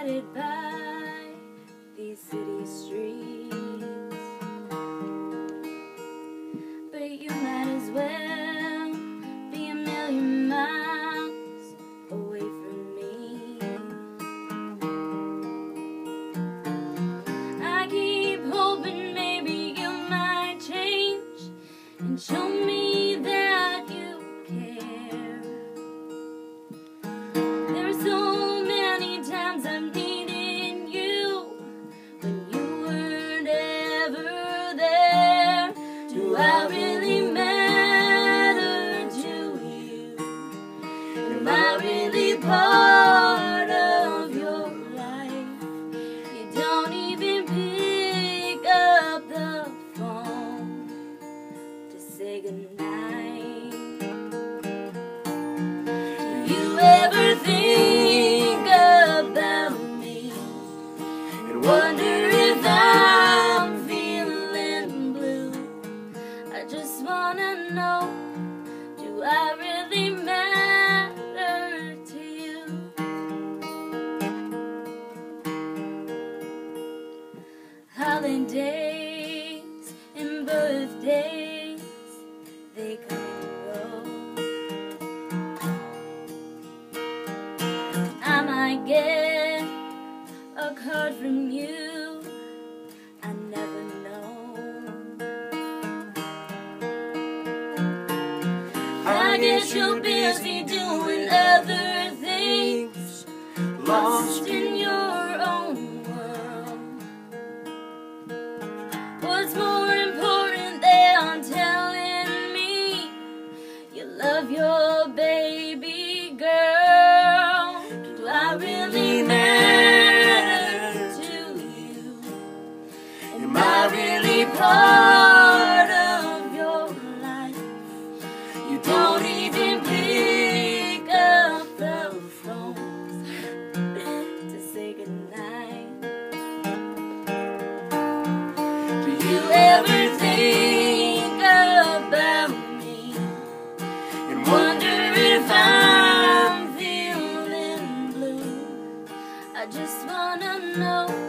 guided by these city streets. But you might as well be a million miles away from me. I keep hoping maybe you might change and show me. Holidays and birthdays, they come and go. I might get a card from you. I never know. I guess you're busy doing other things, lost in your part of your life. You don't even pick up the phone to say goodnight. Do you ever think about me and wonder if I'm feeling blue? I just wanna know.